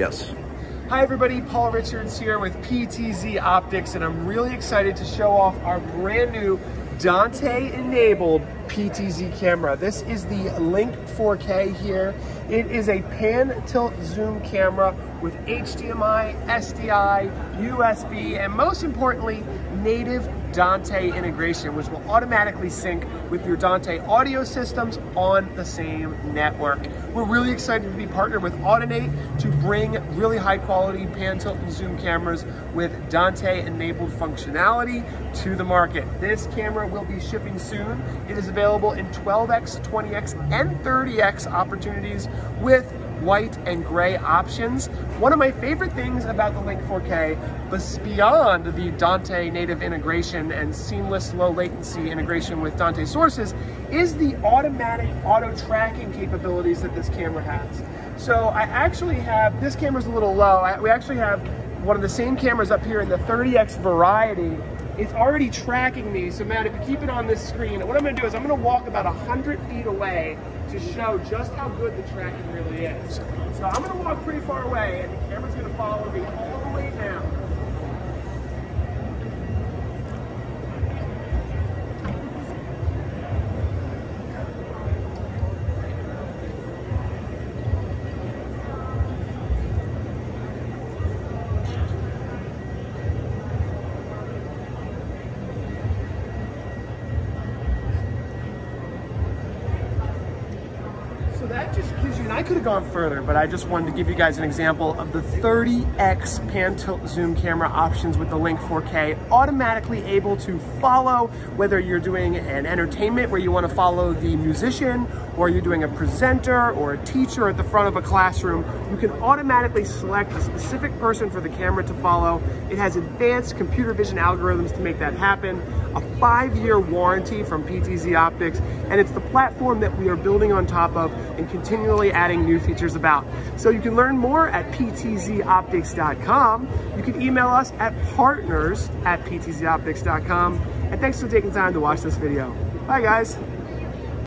Yes. Hi everybody, Paul Richards here with PTZ Optics and I'm really excited to show off our brand new Dante enabled PTZ camera. This is the Link 4K here. It is a pan tilt zoom camera with HDMI, SDI, USB, and most importantly, native Dante integration, which will automatically sync with your Dante audio systems on the same network. We're really excited to be partnered with Audinate to bring really high quality pan, tilt, and zoom cameras with Dante enabled functionality to the market. This camera will be shipping soon. It is available in 12x, 20x, and 30x opportunities with white and gray options. One of my favorite things about the Link 4K, but beyond the Dante native integration and seamless low latency integration with Dante sources, is the automatic auto tracking capabilities that this camera has. So I actually have, this camera's a little low, I, we actually have one of the same cameras up here in the 30X variety it's already tracking me. So man, if you keep it on this screen, what I'm gonna do is I'm gonna walk about 100 feet away to show just how good the tracking really is. So I'm gonna walk pretty far away and the camera's gonna follow me So that just gives you, and I could have gone further, but I just wanted to give you guys an example of the 30x pan tilt zoom camera options with the Link 4K, automatically able to follow whether you're doing an entertainment where you want to follow the musician, or you're doing a presenter or a teacher at the front of a classroom, you can automatically select a specific person for the camera to follow. It has advanced computer vision algorithms to make that happen, a five-year warranty from PTZ Optics, and it's the platform that we are building on top of and continually adding new features about. So you can learn more at ptzoptics.com. You can email us at partners at ptzoptics.com. And thanks for taking time to watch this video. Bye guys.